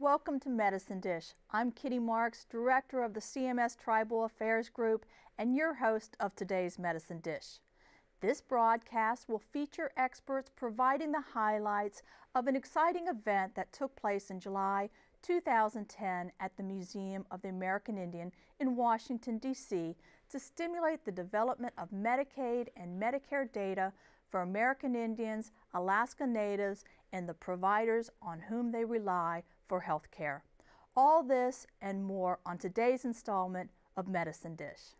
welcome to Medicine Dish. I'm Kitty Marx, Director of the CMS Tribal Affairs Group and your host of today's Medicine Dish. This broadcast will feature experts providing the highlights of an exciting event that took place in July 2010 at the Museum of the American Indian in Washington, D.C. to stimulate the development of Medicaid and Medicare data for American Indians, Alaska Natives, and the providers on whom they rely for health care. All this and more on today's installment of Medicine Dish.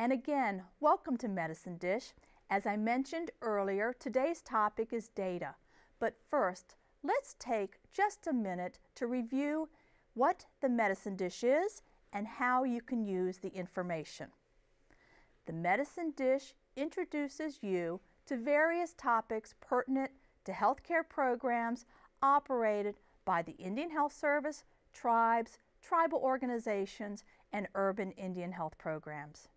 And again, welcome to Medicine Dish. As I mentioned earlier, today's topic is data. But first, let's take just a minute to review what the Medicine Dish is and how you can use the information. The Medicine Dish introduces you to various topics pertinent to healthcare programs operated by the Indian Health Service, tribes, tribal organizations, and urban Indian health programs.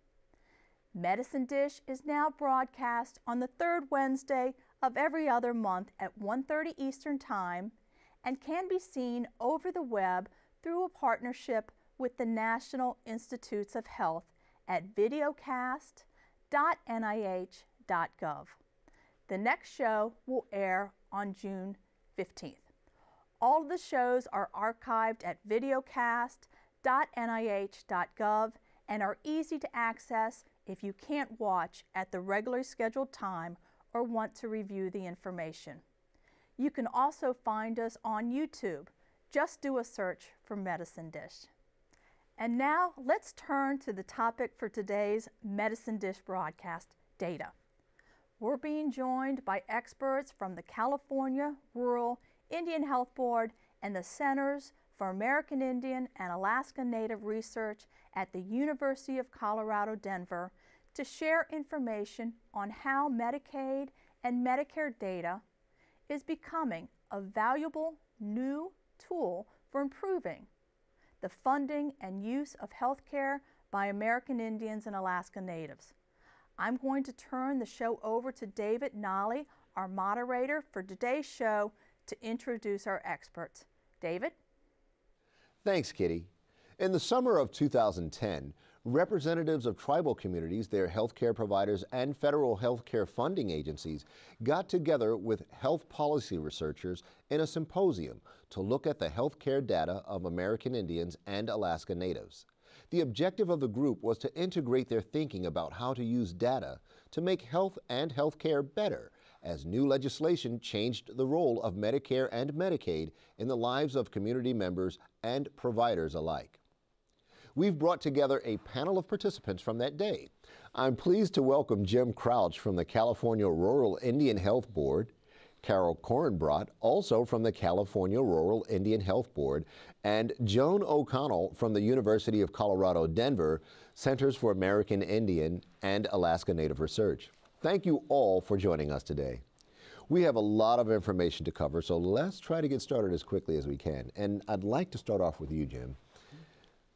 Medicine Dish is now broadcast on the third Wednesday of every other month at 1.30 Eastern Time and can be seen over the web through a partnership with the National Institutes of Health at videocast.nih.gov. The next show will air on June 15th. All of the shows are archived at videocast.nih.gov and are easy to access if you can't watch at the regularly scheduled time or want to review the information. You can also find us on YouTube. Just do a search for Medicine Dish. And now let's turn to the topic for today's Medicine Dish broadcast, data. We're being joined by experts from the California Rural Indian Health Board and the Centers for American Indian and Alaska Native Research at the University of Colorado Denver to share information on how Medicaid and Medicare data is becoming a valuable new tool for improving the funding and use of health care by American Indians and Alaska Natives. I'm going to turn the show over to David Nolley, our moderator for today's show, to introduce our experts. David? Thanks, Kitty. In the summer of 2010, representatives of tribal communities, their healthcare providers, and federal healthcare funding agencies got together with health policy researchers in a symposium to look at the healthcare data of American Indians and Alaska Natives. The objective of the group was to integrate their thinking about how to use data to make health and healthcare better as new legislation changed the role of Medicare and Medicaid in the lives of community members and providers alike. We've brought together a panel of participants from that day. I'm pleased to welcome Jim Crouch from the California Rural Indian Health Board, Carol Korenbrot, also from the California Rural Indian Health Board, and Joan O'Connell from the University of Colorado Denver Centers for American Indian and Alaska Native Research. Thank you all for joining us today. We have a lot of information to cover, so let's try to get started as quickly as we can. And I'd like to start off with you, Jim.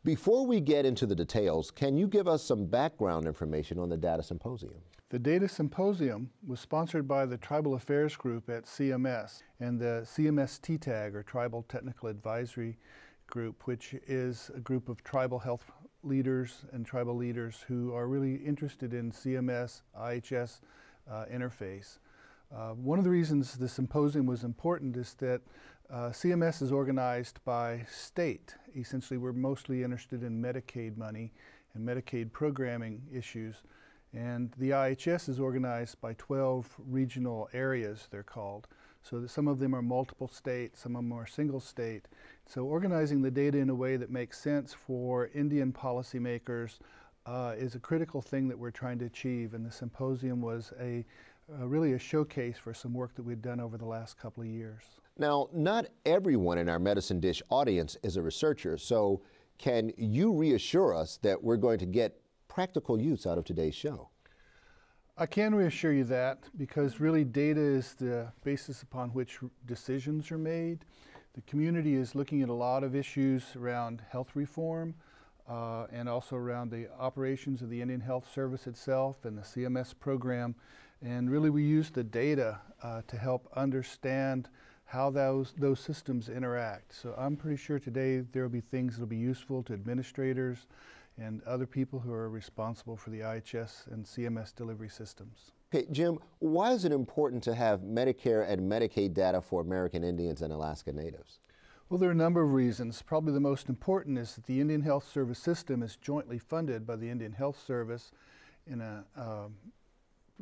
Before we get into the details, can you give us some background information on the Data Symposium? The Data Symposium was sponsored by the Tribal Affairs Group at CMS and the CMS TTAG, or Tribal Technical Advisory Group, which is a group of tribal health leaders and tribal leaders who are really interested in CMS, IHS uh, interface. Uh, one of the reasons the symposium was important is that uh, CMS is organized by state. Essentially, we're mostly interested in Medicaid money and Medicaid programming issues. And the IHS is organized by 12 regional areas, they're called. So some of them are multiple state, some of them are single state. So organizing the data in a way that makes sense for Indian policymakers uh, is a critical thing that we're trying to achieve. And the symposium was a uh, really a showcase for some work that we've done over the last couple of years. Now, not everyone in our Medicine Dish audience is a researcher, so can you reassure us that we're going to get practical use out of today's show? I can reassure you that because really data is the basis upon which decisions are made. The community is looking at a lot of issues around health reform uh, and also around the operations of the Indian Health Service itself and the CMS program. And really we use the data uh, to help understand how those, those systems interact. So I'm pretty sure today there will be things that will be useful to administrators and other people who are responsible for the IHS and CMS delivery systems. Okay, Jim, why is it important to have Medicare and Medicaid data for American Indians and Alaska Natives? Well, there are a number of reasons. Probably the most important is that the Indian Health Service system is jointly funded by the Indian Health Service in a uh,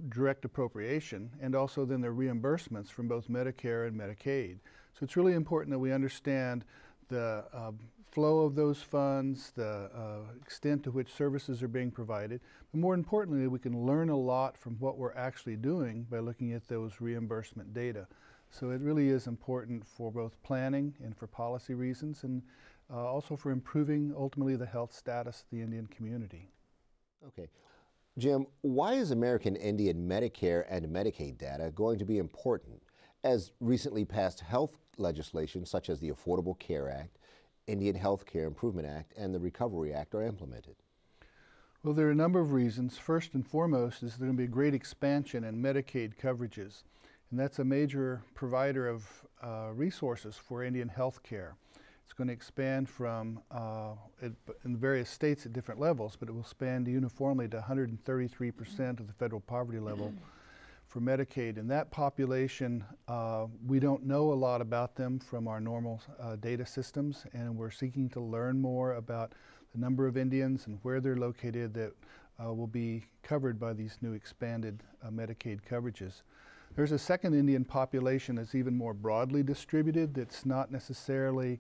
direct appropriation and also then the reimbursements from both Medicare and Medicaid. So it's really important that we understand the uh, flow of those funds, the uh, extent to which services are being provided, but more importantly, we can learn a lot from what we're actually doing by looking at those reimbursement data. So it really is important for both planning and for policy reasons and uh, also for improving ultimately the health status of the Indian community. Okay. Jim, why is American Indian Medicare and Medicaid data going to be important as recently passed health legislation such as the Affordable Care Act, Indian Health Care Improvement Act, and the Recovery Act are implemented? Well, there are a number of reasons. First and foremost is there going to be a great expansion in Medicaid coverages, and that's a major provider of uh, resources for Indian health care. It's going to expand from uh, in various states at different levels, but it will expand uniformly to 133% of the federal poverty level for Medicaid. And that population, uh, we don't know a lot about them from our normal uh, data systems, and we're seeking to learn more about the number of Indians and where they're located that uh, will be covered by these new expanded uh, Medicaid coverages. There's a second Indian population that's even more broadly distributed that's not necessarily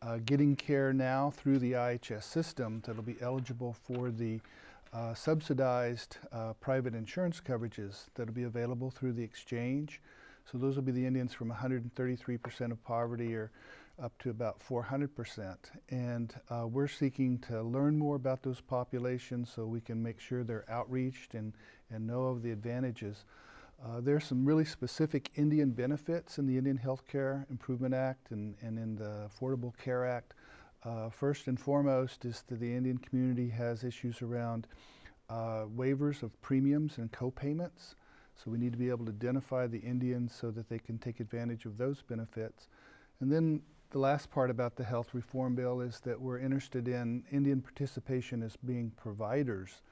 uh, getting care now through the IHS system that'll be eligible for the uh, subsidized uh, private insurance coverages that'll be available through the exchange. So those will be the Indians from 133% of poverty or up to about 400%. And uh, we're seeking to learn more about those populations so we can make sure they're outreached and, and know of the advantages. Uh, there's some really specific Indian benefits in the Indian Health Care Improvement Act and, and in the Affordable Care Act. Uh, first and foremost is that the Indian community has issues around uh, waivers of premiums and co-payments. So we need to be able to identify the Indians so that they can take advantage of those benefits. And then the last part about the health reform bill is that we're interested in Indian participation as being providers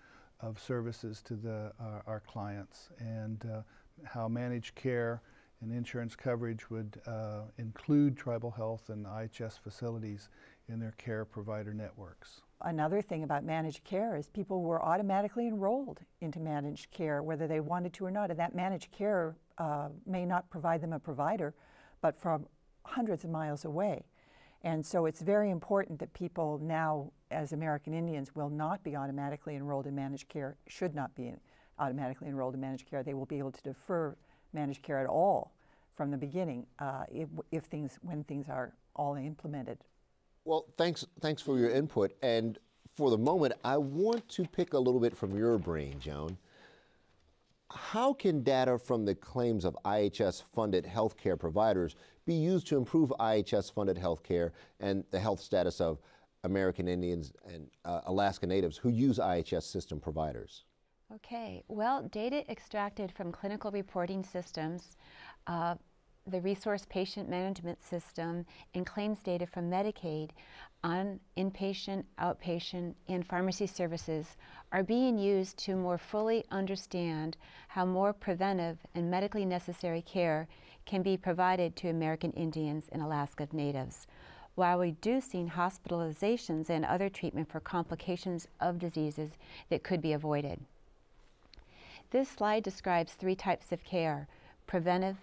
of services to the, uh, our clients and uh, how managed care and insurance coverage would uh, include tribal health and IHS facilities in their care provider networks. Another thing about managed care is people were automatically enrolled into managed care, whether they wanted to or not. And that managed care uh, may not provide them a provider, but from hundreds of miles away. And so it's very important that people now, as American Indians, will not be automatically enrolled in managed care, should not be automatically enrolled in managed care. They will be able to defer managed care at all from the beginning uh, if, if, things, when things are all implemented. Well, thanks, thanks for your input. And for the moment, I want to pick a little bit from your brain, Joan. How can data from the claims of IHS funded healthcare providers be used to improve IHS funded healthcare and the health status of American Indians and uh, Alaska Natives who use IHS system providers? Okay, well, data extracted from clinical reporting systems, uh, the resource patient management system, and claims data from Medicaid on inpatient, outpatient, and pharmacy services are being used to more fully understand how more preventive and medically necessary care can be provided to American Indians and Alaska Natives while reducing hospitalizations and other treatment for complications of diseases that could be avoided. This slide describes three types of care, preventive,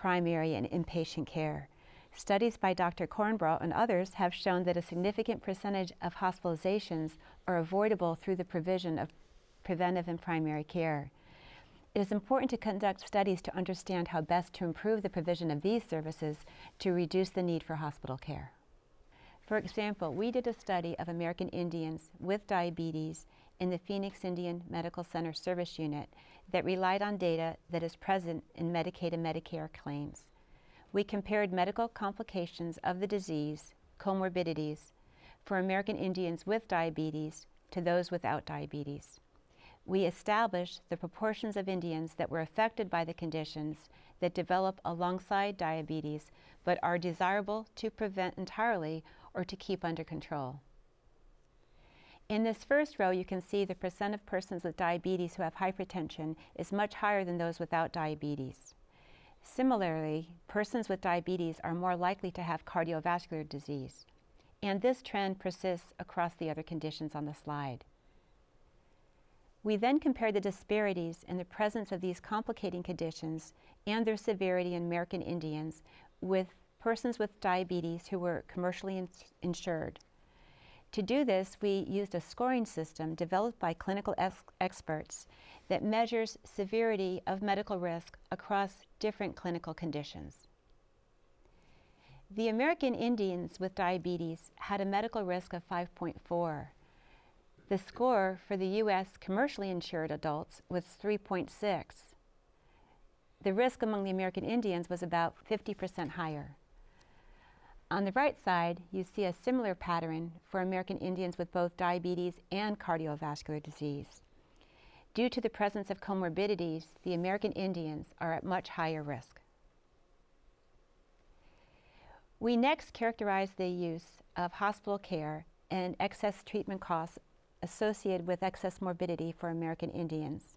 primary, and inpatient care. Studies by Dr. Korenbrot and others have shown that a significant percentage of hospitalizations are avoidable through the provision of preventive and primary care. It is important to conduct studies to understand how best to improve the provision of these services to reduce the need for hospital care. For example, we did a study of American Indians with diabetes in the Phoenix Indian Medical Center Service Unit that relied on data that is present in Medicaid and Medicare claims. We compared medical complications of the disease, comorbidities, for American Indians with diabetes to those without diabetes we established the proportions of Indians that were affected by the conditions that develop alongside diabetes but are desirable to prevent entirely or to keep under control. In this first row, you can see the percent of persons with diabetes who have hypertension is much higher than those without diabetes. Similarly, persons with diabetes are more likely to have cardiovascular disease. And this trend persists across the other conditions on the slide. We then compared the disparities in the presence of these complicating conditions and their severity in American Indians with persons with diabetes who were commercially ins insured. To do this, we used a scoring system developed by clinical experts that measures severity of medical risk across different clinical conditions. The American Indians with diabetes had a medical risk of 5.4 the score for the U.S. commercially insured adults was 3.6. The risk among the American Indians was about 50% higher. On the right side, you see a similar pattern for American Indians with both diabetes and cardiovascular disease. Due to the presence of comorbidities, the American Indians are at much higher risk. We next characterize the use of hospital care and excess treatment costs associated with excess morbidity for American Indians.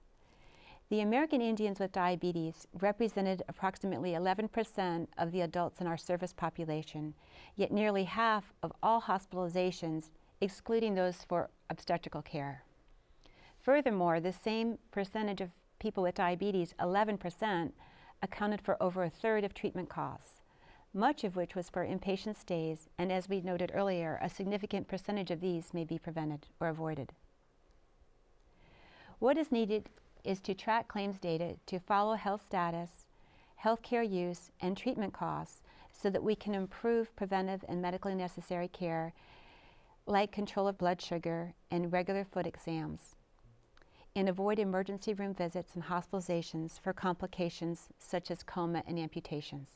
The American Indians with diabetes represented approximately 11% of the adults in our service population, yet nearly half of all hospitalizations, excluding those for obstetrical care. Furthermore, the same percentage of people with diabetes, 11%, accounted for over a third of treatment costs much of which was for inpatient stays, and as we noted earlier, a significant percentage of these may be prevented or avoided. What is needed is to track claims data to follow health status, healthcare use, and treatment costs so that we can improve preventive and medically necessary care like control of blood sugar and regular foot exams, and avoid emergency room visits and hospitalizations for complications such as coma and amputations.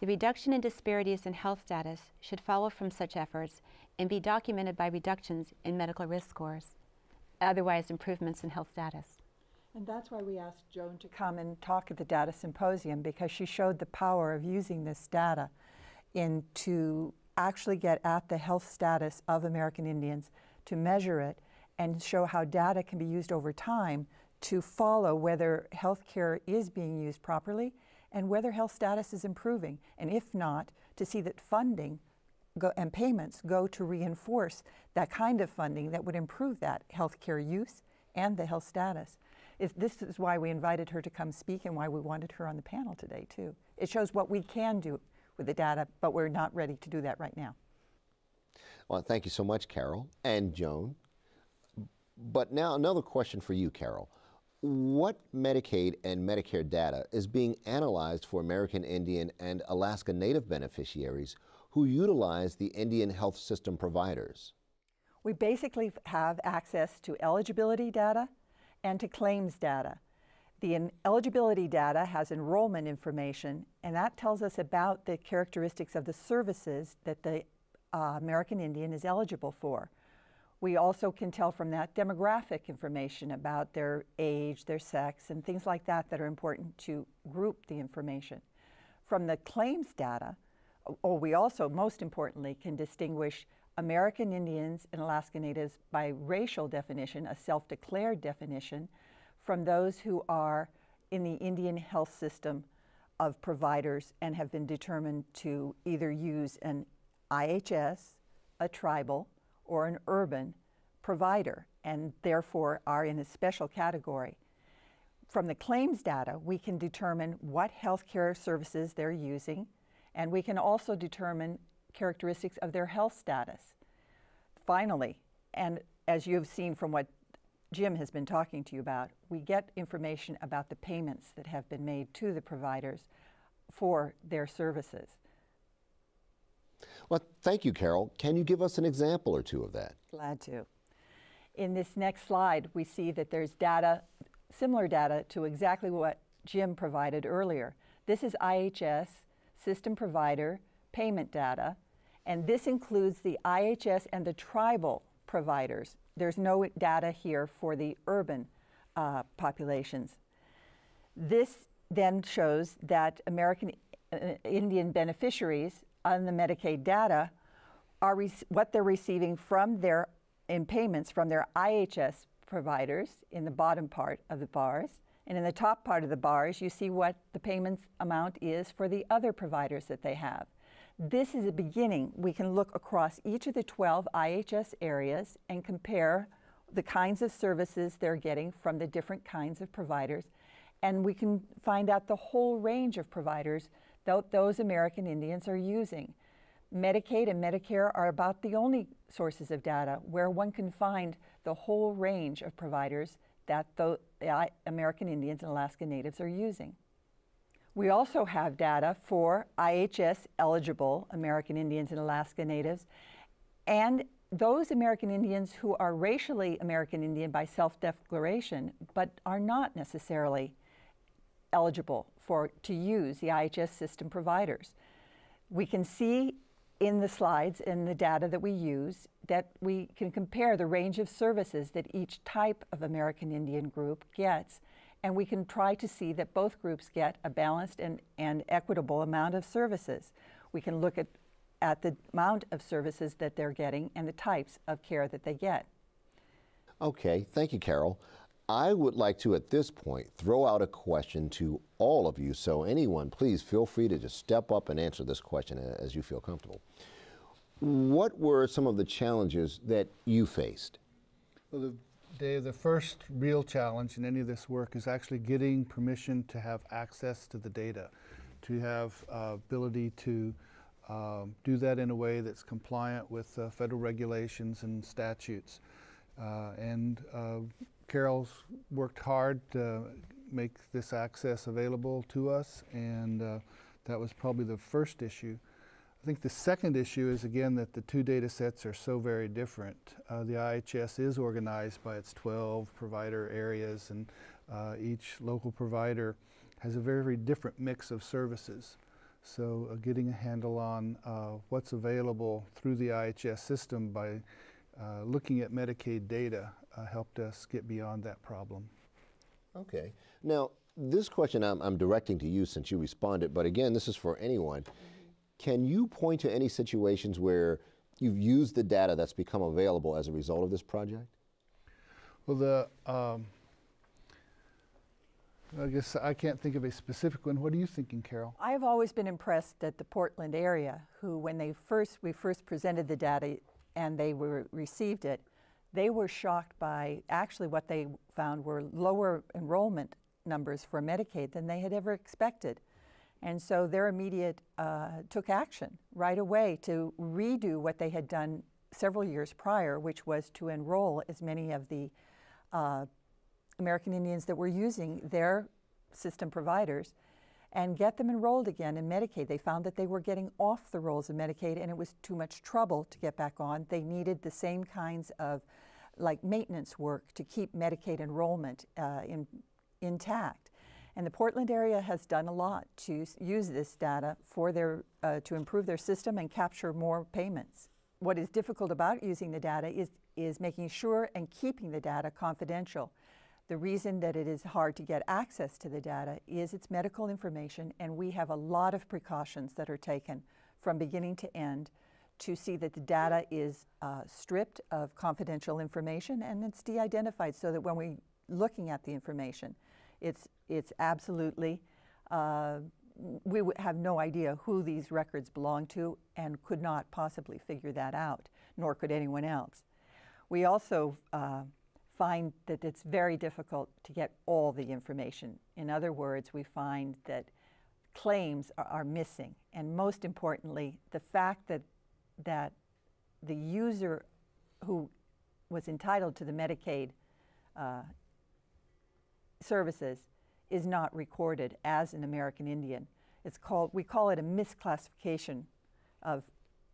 The reduction in disparities in health status should follow from such efforts and be documented by reductions in medical risk scores, otherwise improvements in health status. And that's why we asked Joan to come and talk at the data symposium because she showed the power of using this data in to actually get at the health status of American Indians, to measure it, and show how data can be used over time to follow whether health care is being used properly and whether health status is improving, and if not, to see that funding go, and payments go to reinforce that kind of funding that would improve that health care use and the health status. This is why we invited her to come speak and why we wanted her on the panel today, too. It shows what we can do with the data, but we're not ready to do that right now. Well, thank you so much, Carol and Joan. But now another question for you, Carol. What Medicaid and Medicare data is being analyzed for American Indian and Alaska Native beneficiaries who utilize the Indian health system providers? We basically have access to eligibility data and to claims data. The eligibility data has enrollment information, and that tells us about the characteristics of the services that the uh, American Indian is eligible for. We also can tell from that demographic information about their age, their sex, and things like that that are important to group the information. From the claims data, or we also, most importantly, can distinguish American Indians and Alaska Natives by racial definition, a self-declared definition, from those who are in the Indian health system of providers and have been determined to either use an IHS, a tribal, or an urban provider and therefore are in a special category. From the claims data, we can determine what healthcare services they're using, and we can also determine characteristics of their health status. Finally, and as you've seen from what Jim has been talking to you about, we get information about the payments that have been made to the providers for their services. Well, thank you, Carol. Can you give us an example or two of that? Glad to. In this next slide, we see that there's data, similar data to exactly what Jim provided earlier. This is IHS system provider payment data, and this includes the IHS and the tribal providers. There's no data here for the urban uh, populations. This then shows that American uh, Indian beneficiaries on the Medicaid data are what they're receiving from their in payments from their IHS providers in the bottom part of the bars. And in the top part of the bars, you see what the payment amount is for the other providers that they have. This is a beginning. We can look across each of the 12 IHS areas and compare the kinds of services they're getting from the different kinds of providers. And we can find out the whole range of providers that those American Indians are using. Medicaid and Medicare are about the only sources of data where one can find the whole range of providers that the American Indians and Alaska Natives are using. We also have data for IHS eligible American Indians and Alaska Natives and those American Indians who are racially American Indian by self declaration but are not necessarily eligible for to use the IHS system providers. We can see in the slides and the data that we use that we can compare the range of services that each type of American Indian group gets and we can try to see that both groups get a balanced and, and equitable amount of services. We can look at, at the amount of services that they're getting and the types of care that they get. Okay, thank you, Carol. I would like to, at this point, throw out a question to all of you. So, anyone, please feel free to just step up and answer this question as you feel comfortable. What were some of the challenges that you faced? Well, the, the first real challenge in any of this work is actually getting permission to have access to the data, to have uh, ability to um, do that in a way that's compliant with uh, federal regulations and statutes. Uh, and uh, Carol's worked hard to make this access available to us, and uh, that was probably the first issue. I think the second issue is again that the two data sets are so very different. Uh, the IHS is organized by its 12 provider areas, and uh, each local provider has a very, very different mix of services. So, uh, getting a handle on uh, what's available through the IHS system by uh, looking at Medicaid data uh, helped us get beyond that problem. Okay. Now, this question I'm, I'm, directing to you since you responded, but again, this is for anyone. Can you point to any situations where you've used the data that's become available as a result of this project? Well, the um, I guess I can't think of a specific one. What are you thinking, Carol? I've always been impressed at the Portland area, who, when they first we first presented the data and they were received it, they were shocked by actually what they found were lower enrollment numbers for Medicaid than they had ever expected. And so their immediate uh, took action right away to redo what they had done several years prior, which was to enroll as many of the uh, American Indians that were using their system providers and get them enrolled again in Medicaid. They found that they were getting off the rolls of Medicaid and it was too much trouble to get back on. They needed the same kinds of like maintenance work to keep Medicaid enrollment uh, in, intact. And the Portland area has done a lot to use this data for their, uh, to improve their system and capture more payments. What is difficult about using the data is, is making sure and keeping the data confidential. The reason that it is hard to get access to the data is it's medical information, and we have a lot of precautions that are taken from beginning to end to see that the data is uh, stripped of confidential information and it's de-identified so that when we're looking at the information, it's, it's absolutely, uh, we have no idea who these records belong to and could not possibly figure that out, nor could anyone else. We also uh, find that it's very difficult to get all the information. In other words, we find that claims are, are, missing. And most importantly, the fact that, that the user who was entitled to the Medicaid uh, services is not recorded as an American Indian. It's called, we call it a misclassification of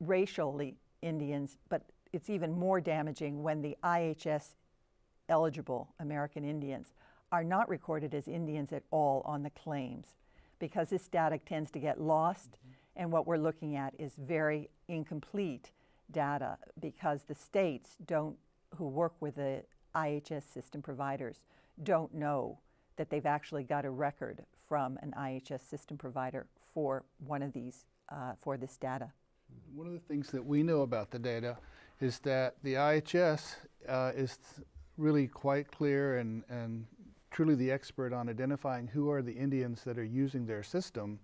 racially Indians, but it's even more damaging when the IHS eligible American Indians are not recorded as Indians at all on the claims because this data tends to get lost mm -hmm. and what we're looking at is very incomplete data because the states don't who work with the IHS system providers don't know that they've actually got a record from an IHS system provider for one of these, uh, for this data. One of the things that we know about the data is that the IHS uh, is really quite clear and, and truly the expert on identifying who are the Indians that are using their system,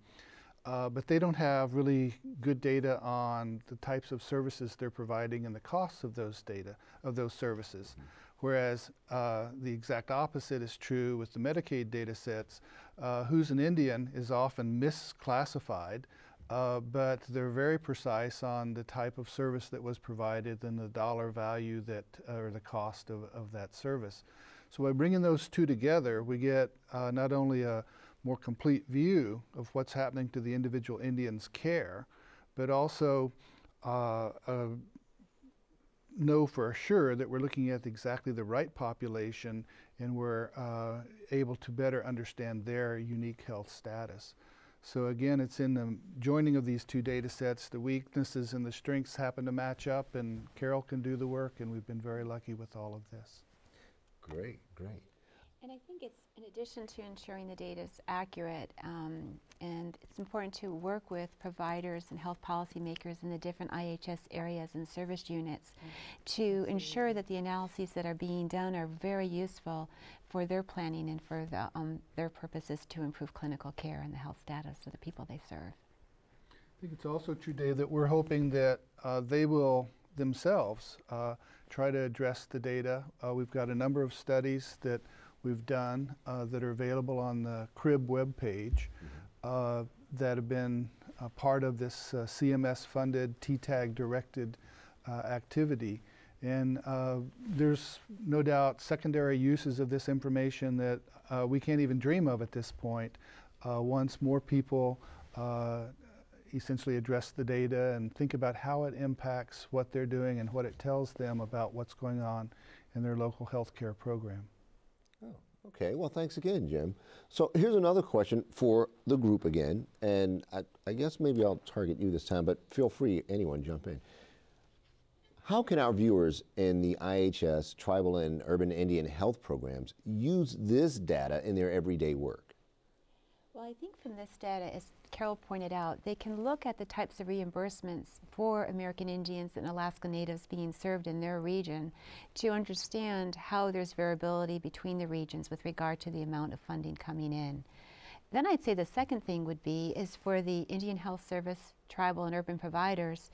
uh, but they don't have really good data on the types of services they're providing and the costs of those data, of those services. Whereas uh, the exact opposite is true with the Medicaid data sets. Uh, who's an Indian is often misclassified, uh, but they're very precise on the type of service that was provided and the dollar value that, or the cost of, of that service. So by bringing those two together, we get uh, not only a more complete view of what's happening to the individual Indian's care, but also uh, a know for sure that we're looking at exactly the right population and we're uh, able to better understand their unique health status. So again, it's in the joining of these two data sets, the weaknesses and the strengths happen to match up and Carol can do the work and we've been very lucky with all of this. Great, great. And I think it's in addition to ensuring the data is accurate, um, and it's important to work with providers and health policymakers in the different IHS areas and service units mm -hmm. to ensure that the analyses that are being done are very useful for their planning and for the, um, their purposes to improve clinical care and the health status of the people they serve. I think it's also true, Dave, that we're hoping that uh, they will themselves uh, try to address the data. Uh, we've got a number of studies that we've done uh, that are available on the CRIHB webpage uh, that have been part of this uh, CMS funded TTAG directed uh, activity. And uh, there's no doubt secondary uses of this information that we can't even dream of at this point. once more people essentially address the data and think about how it impacts what they're doing and what it tells them about what's going on in their local health care program. Okay, well, thanks again, Jim. So here's another question for the group again, and I, I, guess maybe I'll target you this time, but feel free, anyone jump in. How can our viewers in the IHS tribal and urban Indian health programs use this data in their everyday work? Well, I think from this data, Carol pointed out, they can look at the types of reimbursements for American Indians and Alaska Natives being served in their region to understand how there's variability between the regions with regard to the amount of funding coming in. Then I'd say the second thing would be is for the Indian Health Service, tribal and urban providers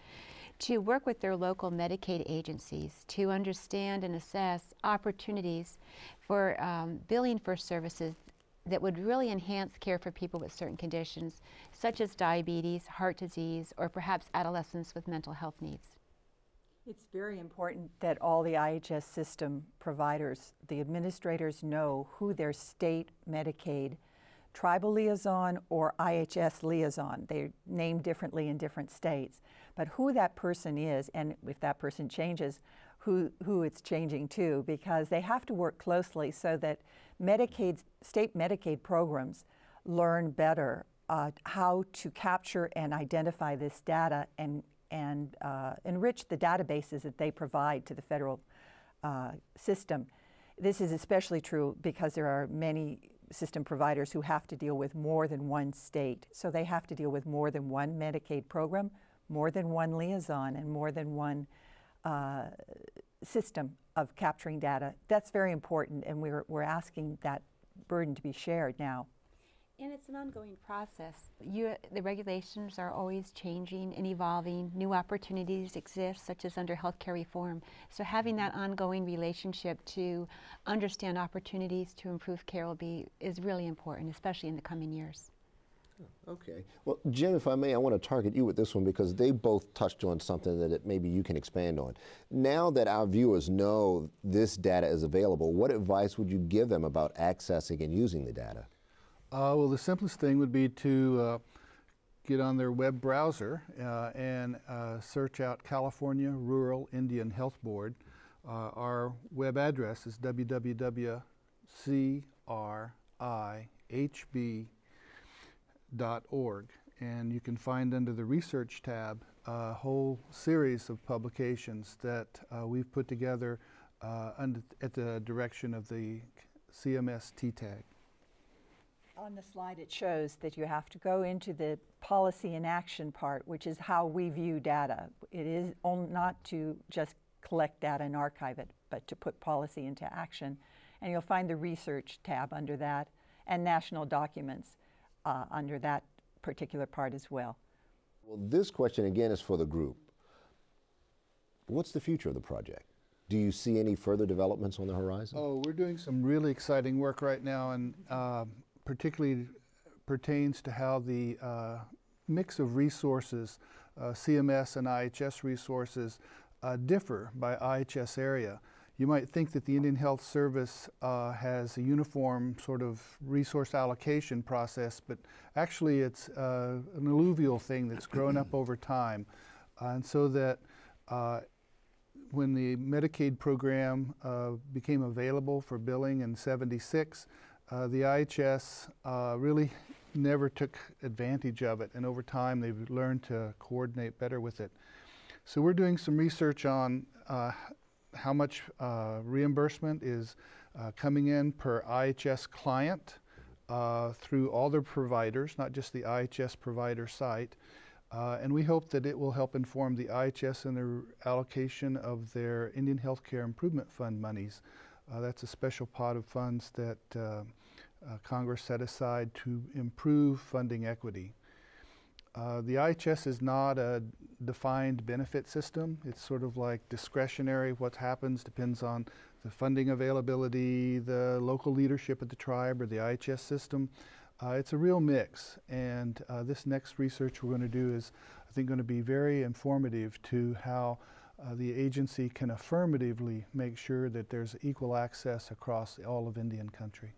to work with their local Medicaid agencies to understand and assess opportunities for um, billing for services that would really enhance care for people with certain conditions, such as diabetes, heart disease, or perhaps adolescents with mental health needs. It's very important that all the IHS system providers, the administrators know who their state Medicaid tribal liaison or IHS liaison. They're named differently in different states. But who that person is, and if that person changes, who, who it's changing to, because they have to work closely so that Medicaid, state Medicaid programs learn better uh, how to capture and identify this data and, and uh, enrich the databases that they provide to the federal uh, system. This is especially true because there are many system providers who have to deal with more than one state. So they have to deal with more than one Medicaid program, more than one liaison, and more than one uh, system of capturing data. That's very important, and we're, we're asking that burden to be shared now. And it's an ongoing process. You, the regulations are always changing and evolving. New opportunities exist, such as under healthcare reform. So having that ongoing relationship to understand opportunities to improve care will be is really important, especially in the coming years. Okay. Well, Jim, if I may, I want to target you with this one because they both touched on something that it, maybe you can expand on. Now that our viewers know this data is available, what advice would you give them about accessing and using the data? Uh, well, the simplest thing would be to uh, get on their web browser uh, and uh, search out California Rural Indian Health Board. Uh, our web address is www.crihb.org and you can find under the research tab a whole series of publications that uh, we've put together uh, under, at the direction of the CMS TTAG. On the slide, it shows that you have to go into the policy and action part, which is how we view data. It is not to just collect data and archive it, but to put policy into action. And you'll find the research tab under that and national documents uh, under that particular part as well. Well, this question again is for the group. What's the future of the project? Do you see any further developments on the horizon? Oh, we're doing some really exciting work right now, and uh, particularly pertains to how the uh, mix of resources, uh, CMS and IHS resources, uh, differ by IHS area you might think that the Indian Health Service uh, has a uniform sort of resource allocation process, but actually it's uh, an alluvial thing that's grown up over time. Uh, and so that uh, when the Medicaid program uh, became available for billing in 76, uh, the IHS really never took advantage of it, and over time they've learned to coordinate better with it. So we're doing some research on how much uh, reimbursement is uh, coming in per IHS client uh, through all their providers, not just the IHS provider site. Uh, and we hope that it will help inform the IHS in their allocation of their Indian Healthcare Improvement Fund monies. Uh, that's a special pot of funds that uh, Congress set aside to improve funding equity. Uh, the IHS is not a defined benefit system. It's sort of like discretionary. What happens depends on the funding availability, the local leadership at the tribe or the IHS system. Uh, it's a real mix. And uh, this next research we're going to do is, I think, going to be very informative to how uh, the agency can affirmatively make sure that there's equal access across all of Indian country.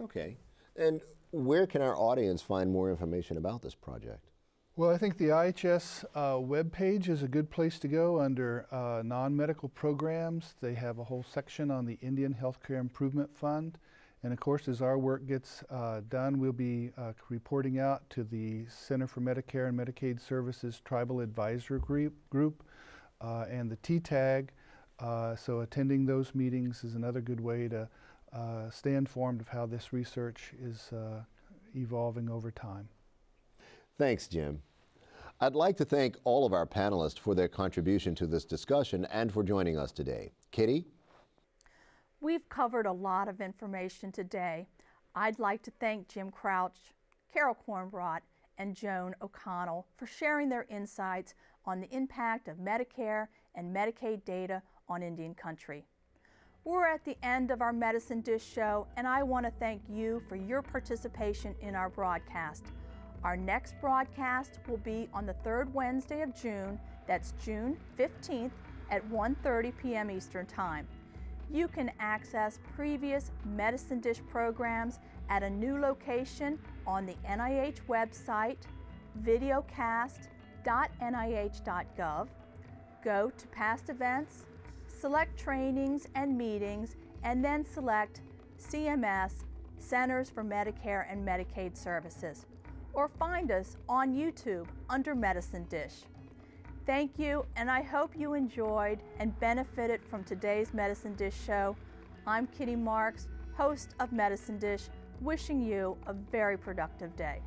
Okay. And where can our audience find more information about this project? Well, I think the IHS uh, webpage is a good place to go under uh, non-medical programs. They have a whole section on the Indian Healthcare Improvement Fund. And of course, as our work gets uh, done, we'll be uh, reporting out to the Center for Medicare and Medicaid Services Tribal Advisor Group, group uh, and the TTAG. Uh, so attending those meetings is another good way to uh, stay informed of how this research is uh, evolving over time. Thanks, Jim. I'd like to thank all of our panelists for their contribution to this discussion and for joining us today. Kitty? We've covered a lot of information today. I'd like to thank Jim Crouch, Carol Korenbrot, and Joan O'Connell for sharing their insights on the impact of Medicare and Medicaid data on Indian country. We're at the end of our Medicine Dish show, and I want to thank you for your participation in our broadcast. Our next broadcast will be on the third Wednesday of June, that's June 15th at 1.30 p.m. Eastern Time. You can access previous Medicine Dish programs at a new location on the NIH website, videocast.nih.gov. Go to past events, select trainings and meetings, and then select CMS, Centers for Medicare and Medicaid Services, or find us on YouTube under Medicine Dish. Thank you, and I hope you enjoyed and benefited from today's Medicine Dish show. I'm Kitty Marx, host of Medicine Dish, wishing you a very productive day.